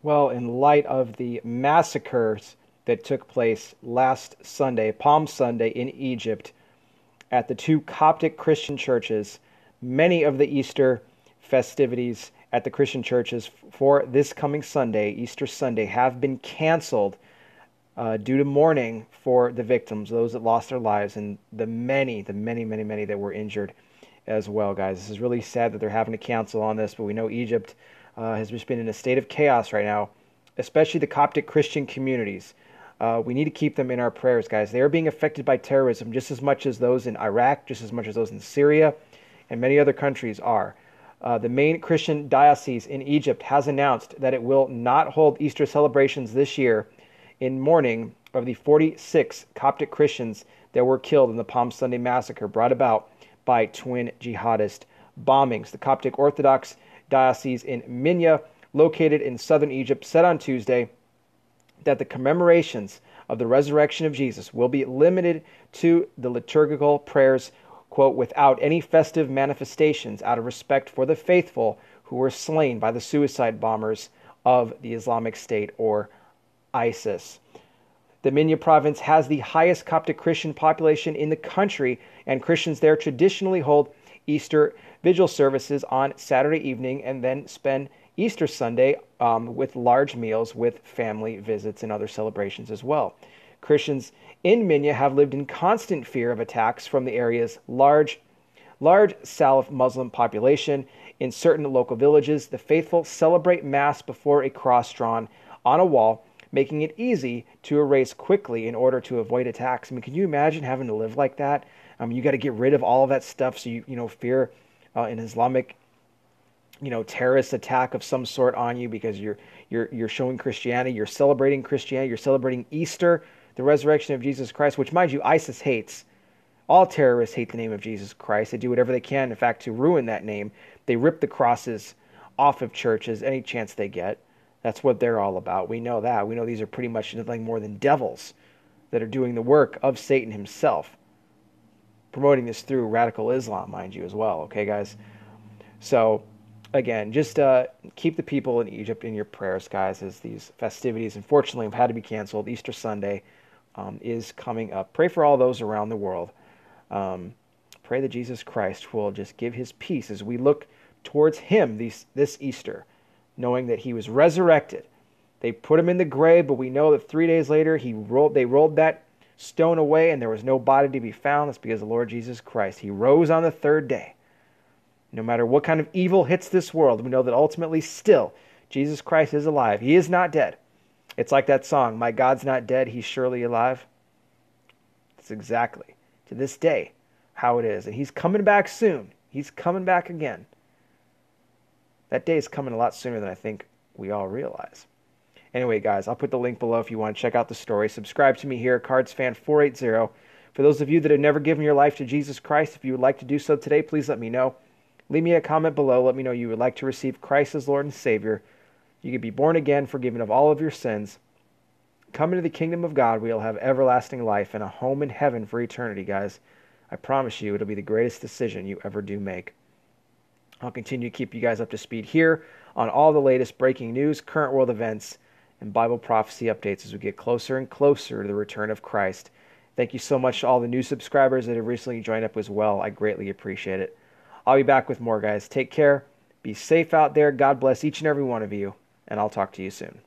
Well, in light of the massacres that took place last Sunday, Palm Sunday in Egypt, at the two Coptic Christian churches, many of the Easter festivities at the Christian churches for this coming Sunday, Easter Sunday, have been canceled uh, due to mourning for the victims, those that lost their lives, and the many, the many, many, many that were injured as well, guys. This is really sad that they're having to cancel on this, but we know Egypt uh, has just been in a state of chaos right now, especially the Coptic Christian communities. Uh, we need to keep them in our prayers, guys. They are being affected by terrorism just as much as those in Iraq, just as much as those in Syria, and many other countries are. Uh, the main Christian diocese in Egypt has announced that it will not hold Easter celebrations this year in mourning of the 46 Coptic Christians that were killed in the Palm Sunday massacre brought about by twin jihadist bombings. The Coptic Orthodox Diocese in Minya, located in southern Egypt, said on Tuesday that the commemorations of the resurrection of Jesus will be limited to the liturgical prayers, quote, without any festive manifestations out of respect for the faithful who were slain by the suicide bombers of the Islamic State or ISIS. The Minya province has the highest Coptic Christian population in the country, and Christians there traditionally hold Easter vigil services on Saturday evening and then spend Easter Sunday um, with large meals with family visits and other celebrations as well. Christians in Minya have lived in constant fear of attacks from the area's large, large Salafi Muslim population. In certain local villages, the faithful celebrate Mass before a cross drawn on a wall, making it easy to erase quickly in order to avoid attacks. I mean, can you imagine having to live like that? Um, you got to get rid of all of that stuff, so you you know fear uh, an Islamic you know terrorist attack of some sort on you because you're you're you're showing Christianity, you're celebrating Christianity, you're celebrating Easter, the resurrection of Jesus Christ, which mind you ISIS hates. All terrorists hate the name of Jesus Christ. They do whatever they can in fact to ruin that name. They rip the crosses off of churches any chance they get. That's what they're all about. We know that. We know these are pretty much nothing more than devils that are doing the work of Satan himself promoting this through radical Islam, mind you, as well. Okay, guys. So, again, just uh, keep the people in Egypt in your prayers, guys, as these festivities, unfortunately, have had to be canceled. Easter Sunday um, is coming up. Pray for all those around the world. Um, pray that Jesus Christ will just give his peace as we look towards him this Easter, knowing that he was resurrected. They put him in the grave, but we know that three days later he rolled, they rolled that stone away and there was no body to be found. That's because the Lord Jesus Christ, He rose on the third day. No matter what kind of evil hits this world, we know that ultimately still Jesus Christ is alive. He is not dead. It's like that song, My God's not dead, He's surely alive. It's exactly to this day how it is. And He's coming back soon. He's coming back again. That day is coming a lot sooner than I think we all realize. Anyway, guys, I'll put the link below if you want to check out the story. Subscribe to me here, CardsFan480. For those of you that have never given your life to Jesus Christ, if you would like to do so today, please let me know. Leave me a comment below. Let me know you would like to receive Christ as Lord and Savior. You can be born again, forgiven of all of your sins. Come into the kingdom of God you'll have everlasting life and a home in heaven for eternity, guys. I promise you, it'll be the greatest decision you ever do make. I'll continue to keep you guys up to speed here on all the latest breaking news, current world events, and Bible prophecy updates as we get closer and closer to the return of Christ. Thank you so much to all the new subscribers that have recently joined up as well. I greatly appreciate it. I'll be back with more, guys. Take care. Be safe out there. God bless each and every one of you, and I'll talk to you soon.